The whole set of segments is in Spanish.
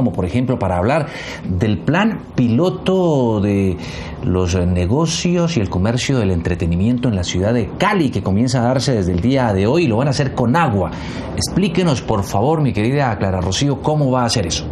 como por ejemplo para hablar del plan piloto de los negocios y el comercio del entretenimiento en la ciudad de Cali que comienza a darse desde el día de hoy y lo van a hacer con agua. Explíquenos por favor, mi querida Clara Rocío, cómo va a hacer eso.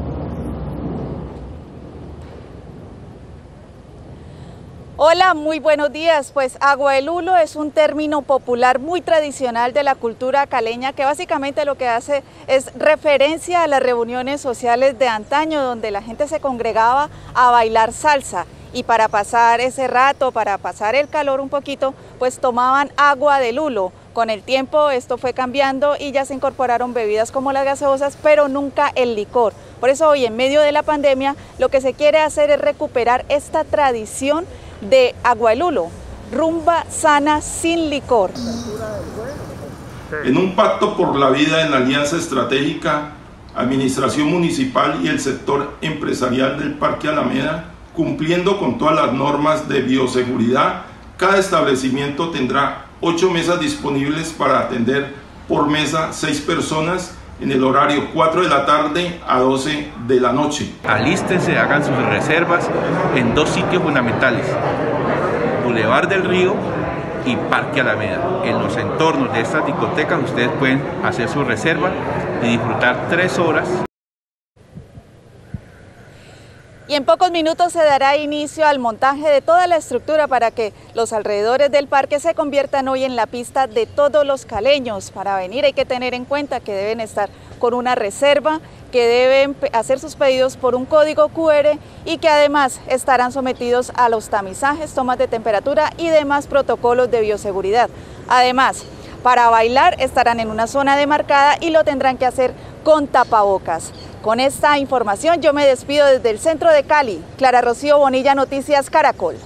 Hola, muy buenos días. Pues agua de lulo es un término popular muy tradicional de la cultura caleña que básicamente lo que hace es referencia a las reuniones sociales de antaño donde la gente se congregaba a bailar salsa y para pasar ese rato, para pasar el calor un poquito, pues tomaban agua de lulo. Con el tiempo esto fue cambiando y ya se incorporaron bebidas como las gaseosas, pero nunca el licor. Por eso hoy en medio de la pandemia lo que se quiere hacer es recuperar esta tradición de Agualulo, rumba sana sin licor. En un pacto por la vida en la alianza estratégica, Administración Municipal y el sector empresarial del Parque Alameda, cumpliendo con todas las normas de bioseguridad, cada establecimiento tendrá ocho mesas disponibles para atender por mesa seis personas en el horario 4 de la tarde a 12 de la noche. Alístense, hagan sus reservas en dos sitios fundamentales, Boulevard del Río y Parque Alameda. En los entornos de estas discotecas ustedes pueden hacer su reserva y disfrutar tres horas y en pocos minutos se dará inicio al montaje de toda la estructura para que los alrededores del parque se conviertan hoy en la pista de todos los caleños. Para venir hay que tener en cuenta que deben estar con una reserva, que deben hacer sus pedidos por un código QR y que además estarán sometidos a los tamizajes, tomas de temperatura y demás protocolos de bioseguridad. Además, para bailar estarán en una zona demarcada y lo tendrán que hacer con tapabocas. Con esta información yo me despido desde el centro de Cali. Clara Rocío Bonilla, Noticias Caracol.